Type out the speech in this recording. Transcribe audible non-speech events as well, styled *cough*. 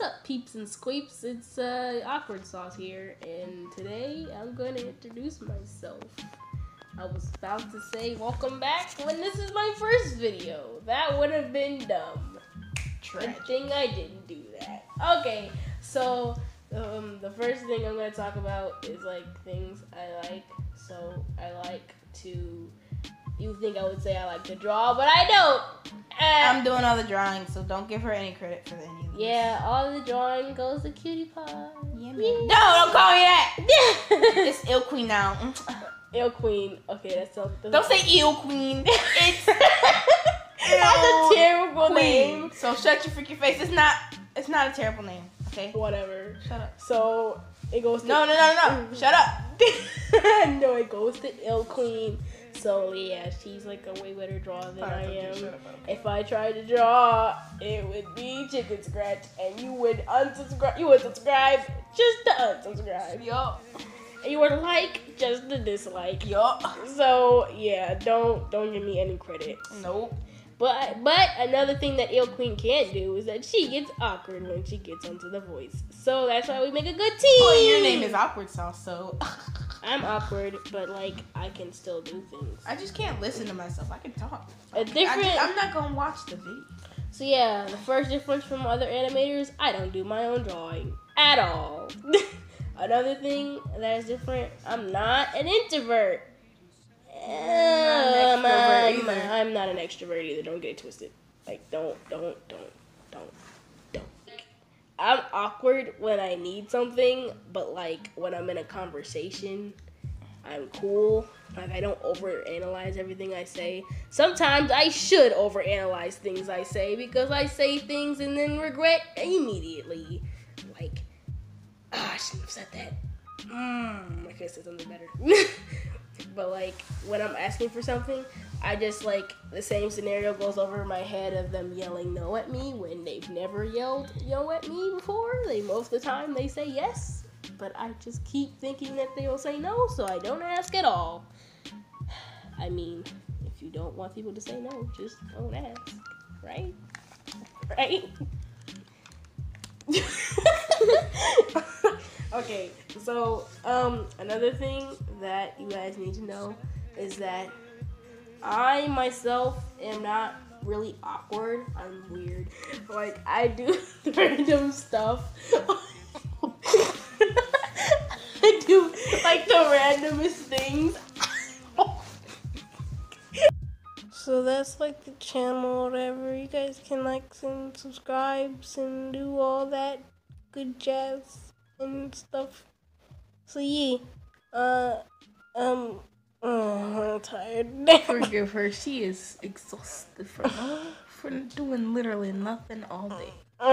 What's up, peeps and sqweeps? It's uh, Awkward Sauce here, and today I'm going to introduce myself. I was about to say welcome back when this is my first video. That would have been dumb. Good thing I didn't do that. Okay, so um, the first thing I'm going to talk about is like things I like. So I like to. You think I would say I like to draw, but I don't. Uh, I'm doing all the drawing, so don't give her any credit for any of this. Yeah, all the drawing goes to Cutie Pie. Yeah, man. No, don't call me that. *laughs* it's Ill Queen now. Ill Queen. Okay, that's so. Don't say Ill Queen. It's *laughs* That's a terrible Queen. name. So shut your freaking face. It's not. It's not a terrible name. Okay. Whatever. Shut up. So it goes to No, no, no, no. Shut up. *laughs* no, it goes to Ill Queen. So yeah, she's like a way better draw than I am. If I tried to draw, it would be chicken scratch, and you would unsubscribe. You would subscribe just to unsubscribe. Yo. And you would like just to dislike. Yo. So yeah, don't don't give me any credit. Nope. But but another thing that Ill Queen can't do is that she gets awkward when she gets onto the voice. So that's why we make a good team. Well, your name is Awkward Sauce, so *laughs* I'm awkward, but like I can still do things. I just can't listen to myself. I can talk. A different. just, I'm not gonna watch the video. so yeah, the first difference from other animators, I don't do my own drawing at all. *laughs* Another thing that is different, I'm not an introvert. Um, extrovert I'm. I'm not an extrovert either. Don't get it twisted. Like don't, don't, don't, don't. I'm awkward when I need something, but like when I'm in a conversation, I'm cool. Like I don't overanalyze everything I say. Sometimes I should overanalyze things I say because I say things and then regret immediately. Like, ah, I shouldn't have said that. Mm, I could have said something better. *laughs* but like when I'm asking for something, I just like the same scenario goes over my head of them yelling no at me when they've never yelled no at me before. They most of the time they say yes, but I just keep thinking that they will say no, so I don't ask at all. *sighs* I mean, if you don't want people to say no, just don't ask, right? *laughs* Right? *laughs* okay, so um another thing that you guys need to know is that I myself am not really awkward. I'm weird. *laughs* Like I do *laughs* random stuff. *laughs* I do like the randomest things. So that's like the channel, whatever. You guys can like and subscribe and do all that good jazz and stuff. So yeah, uh, um, oh, I'm tired. *laughs* Forgive her. She is exhausted from *gasps* for doing literally nothing all day. um,